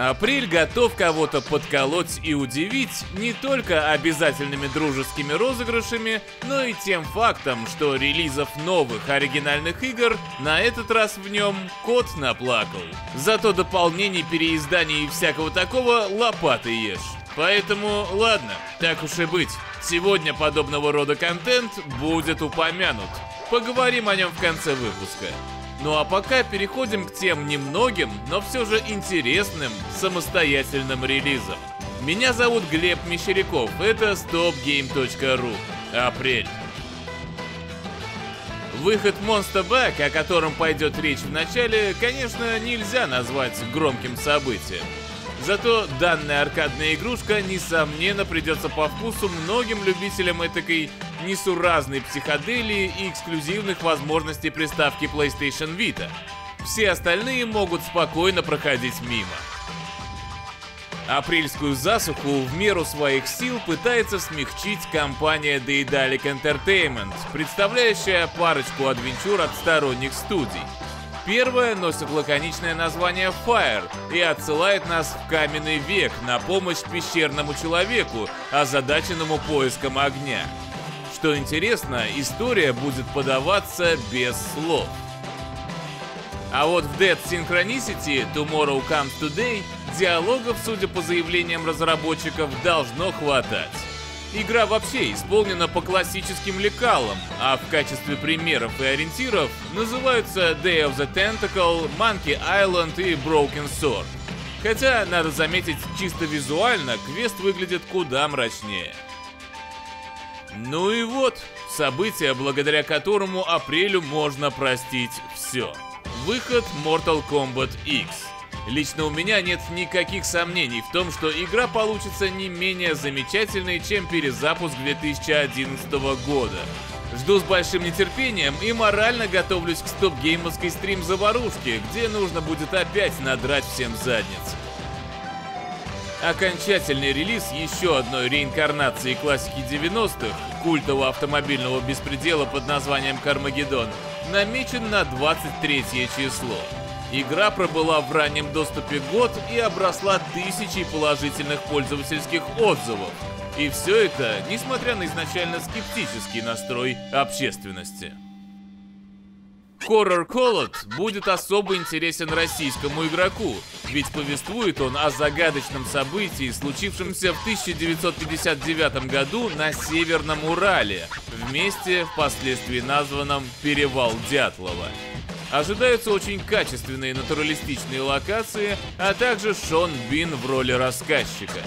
Апрель готов кого-то подколоть и удивить не только обязательными дружескими розыгрышами, но и тем фактом, что релизов новых оригинальных игр на этот раз в нем кот наплакал. Зато дополнений, переизданий и всякого такого лопаты ешь. Поэтому, ладно, так уж и быть. Сегодня подобного рода контент будет упомянут. Поговорим о нем в конце выпуска. Ну а пока переходим к тем немногим, но все же интересным самостоятельным релизам. Меня зовут Глеб Мещеряков, это stopgame.ru. Апрель. Выход Monster Back, о котором пойдет речь в начале, конечно, нельзя назвать громким событием. Зато данная аркадная игрушка, несомненно, придется по вкусу многим любителям этакой несуразной психоделии и эксклюзивных возможностей приставки PlayStation Vita. Все остальные могут спокойно проходить мимо. Апрельскую засуху в меру своих сил пытается смягчить компания Daedalic Entertainment, представляющая парочку адвенчур от сторонних студий. Первая носит лаконичное название Fire и отсылает нас в каменный век на помощь пещерному человеку, озадаченному поиском огня. Что интересно, история будет подаваться без слов. А вот в Dead Synchronicity Tomorrow Comes Today диалогов, судя по заявлениям разработчиков, должно хватать. Игра вообще исполнена по классическим лекалам, а в качестве примеров и ориентиров называются Day of the Tentacle, Monkey Island и Broken Sword. Хотя, надо заметить, чисто визуально квест выглядит куда мрачнее. Ну и вот, событие, благодаря которому апрелю можно простить все. Выход Mortal Kombat X. Лично у меня нет никаких сомнений в том, что игра получится не менее замечательной, чем перезапуск 2011 года. Жду с большим нетерпением и морально готовлюсь к стоп-геймовской стрим-заварушке, где нужно будет опять надрать всем задниц. Окончательный релиз еще одной реинкарнации классики 90-х, культового автомобильного беспредела под названием Кармагеддон, намечен на 23 число. Игра пробыла в раннем доступе год и обросла тысячей положительных пользовательских отзывов. И все это, несмотря на изначально скептический настрой общественности. Horror Colored будет особо интересен российскому игроку, ведь повествует он о загадочном событии, случившемся в 1959 году на Северном Урале, в месте, впоследствии названном Перевал Дятлова. Ожидаются очень качественные натуралистичные локации, а также Шон Бин в роли рассказчика.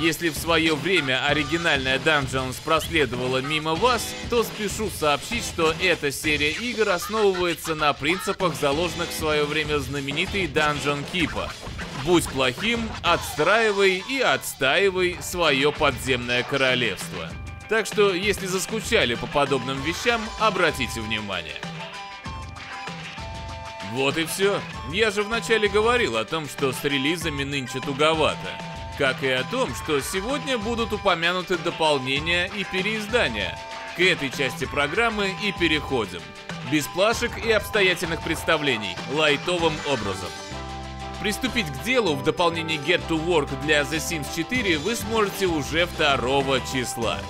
Если в свое время оригинальная Dungeons проследовала мимо вас, то спешу сообщить, что эта серия игр основывается на принципах, заложенных в свое время знаменитой Dungeon Keep. Будь плохим, отстраивай и отстаивай свое подземное королевство. Так что, если заскучали по подобным вещам, обратите внимание. Вот и все. Я же вначале говорил о том, что с релизами нынче туговато. Как и о том, что сегодня будут упомянуты дополнения и переиздания. К этой части программы и переходим. Без плашек и обстоятельных представлений, лайтовым образом. Приступить к делу в дополнении Get to Work для The Sims 4 вы сможете уже 2 числа.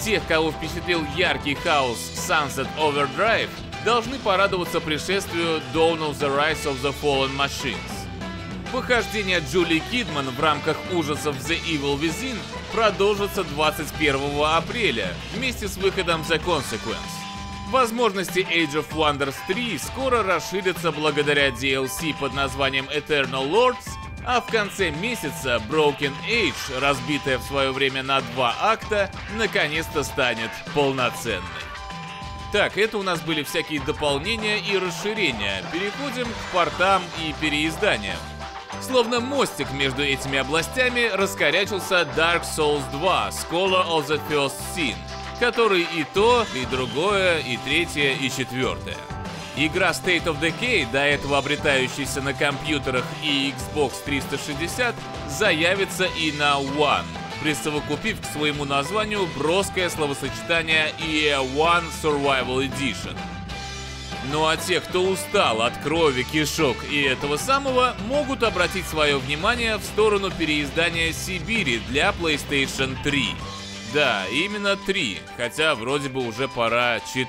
Тех, кого впечатлил яркий хаос Sunset Overdrive, должны порадоваться пришествию Dawn of the Rise of the Fallen Machines. Похождение Джули Кидман в рамках ужасов The Evil Within продолжится 21 апреля вместе с выходом The Consequence. Возможности Age of Wonders 3 скоро расширятся благодаря DLC под названием Eternal Lords, а в конце месяца Broken Age, разбитая в свое время на два акта, наконец-то станет полноценной. Так, это у нас были всякие дополнения и расширения. Переходим к портам и переизданиям. Словно мостик между этими областями раскорячился Dark Souls 2 Scholar of the First Sin, который и то, и другое, и третье, и четвертое. Игра State of Decay, до этого обретающаяся на компьютерах и Xbox 360, заявится и на One, присовокупив к своему названию броское словосочетание EA One Survival Edition. Ну а те, кто устал от крови, кишок и этого самого, могут обратить свое внимание в сторону переиздания Сибири для PlayStation 3. Да, именно 3, хотя вроде бы уже пора 4.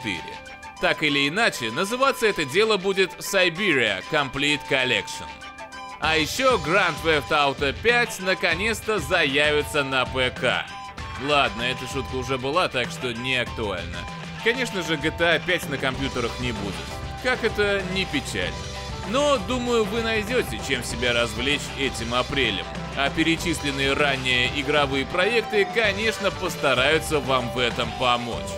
Так или иначе, называться это дело будет Siberia Complete Collection. А еще Grand Theft Auto 5 наконец-то заявится на ПК. Ладно, эта шутка уже была, так что не актуальна. Конечно же, GTA 5 на компьютерах не будет. Как это не печально. Но, думаю, вы найдете, чем себя развлечь этим апрелем. А перечисленные ранее игровые проекты, конечно, постараются вам в этом помочь.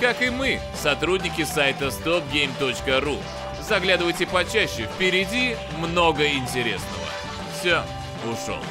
Как и мы, сотрудники сайта stopgame.ru. Заглядывайте почаще, впереди много интересного. Все, ушел.